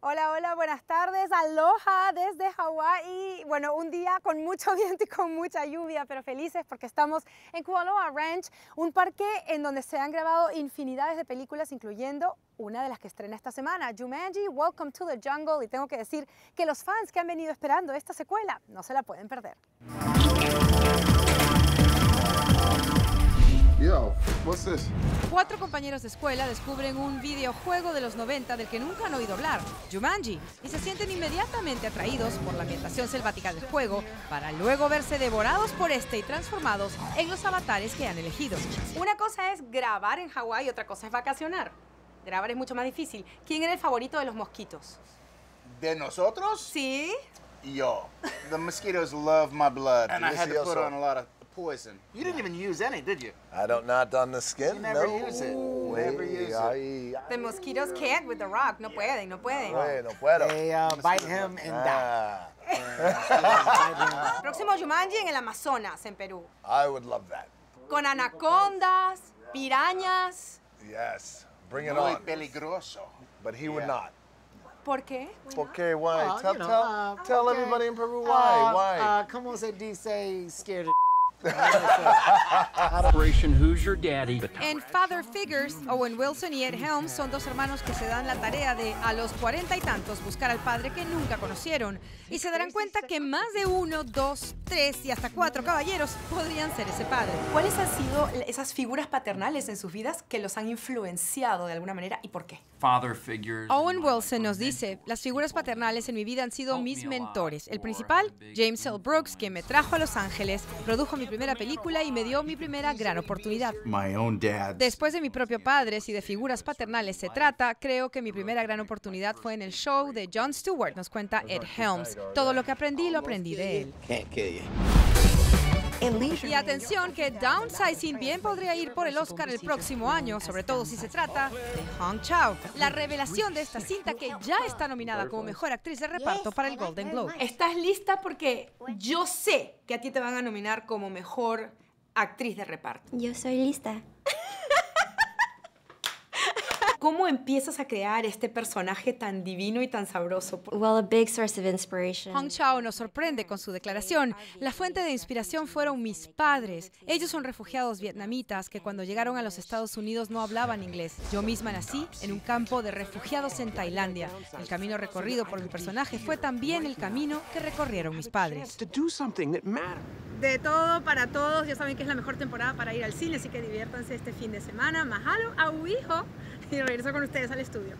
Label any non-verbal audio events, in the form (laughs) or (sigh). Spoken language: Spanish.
Hola, hola, buenas tardes. Aloha desde Hawái. Bueno, un día con mucho (laughs) viento y con mucha lluvia, pero felices porque estamos en Kualoa Ranch, un parque en donde se han grabado infinidades de películas, incluyendo una de las que estrena esta semana, Jumanji, Welcome to the Jungle. Y tengo que decir que los fans que han venido esperando esta secuela no se la pueden perder. Cuatro compañeros de escuela descubren un videojuego de los 90 del que nunca han oído hablar, Jumanji, y se sienten inmediatamente atraídos por la ambientación selvática del juego para luego verse devorados por este y transformados en los avatares que han elegido. Una cosa es grabar en Hawái y otra cosa es vacacionar. Grabar es mucho más difícil. ¿Quién era el favorito de los mosquitos? ¿De nosotros? Sí. Yo. The mosquitoes love my blood. And I had to put on a lot of poison. You didn't even use any, did you? I don't not on the skin. You never no. use it. Never use it. Ay, ay, The mosquitoes can't with the rock. No pueden, no pueden. ay, no puedo. They uh, bite him and die. Ah, (laughs) Próximo Jumanji en el Amazonas, en Perú. I would love that. Con anacondas, pirañas. Yes, bring it Muy on. peligroso. But he would not. ¿Por qué? Okay, why? Well, tell you know, tell, uh, tell okay. everybody in Peru Uh, why. why? Uh, como se dice, scared of Operation Who's Your Daddy? En Father Figures, Owen Wilson y Ed Helms son dos hermanos que se dan la tarea de, a los cuarenta y tantos, buscar al padre que nunca conocieron. Y se darán cuenta que más de uno, dos, tres y hasta cuatro caballeros podrían ser ese padre. ¿Cuáles han sido esas figuras paternales en sus vidas que los han influenciado de alguna manera y por qué? Father figures. Owen Wilson nos dice, las figuras paternales en mi vida han sido mis mentores. El principal, James L. Brooks, quien me trajo a Los Ángeles, produjo mi primera película y me dio mi primera gran oportunidad. My own dad. Después de mi propio padre, si de figuras paternales se trata, creo que mi primera gran oportunidad fue en el show de Jon Stewart, nos cuenta Ed Helms. Todo lo que aprendí lo aprendí de él. Y atención que Downsizing bien podría ir por el Oscar el próximo año, sobre todo si se trata de Hong Chao, la revelación de esta cinta que ya está nominada como mejor actriz de reparto para el Golden Globe. ¿Estás lista? Porque yo sé que a ti te van a nominar como mejor actriz de reparto. Yo soy lista. (laughs) ¿Cómo empiezas a crear este personaje tan divino y tan sabroso? Well, a big source of inspiration. Hong Chao nos sorprende con su declaración. La fuente de inspiración fueron mis padres. Ellos son refugiados vietnamitas que cuando llegaron a los Estados Unidos no hablaban inglés. Yo misma nací en un campo de refugiados en Tailandia. El camino recorrido por mi personaje fue también el camino que recorrieron mis padres. De todo para todos, ya saben que es la mejor temporada para ir al cine, así que diviértanse este fin de semana. Mahalo a hijo y regreso con ustedes al estudio.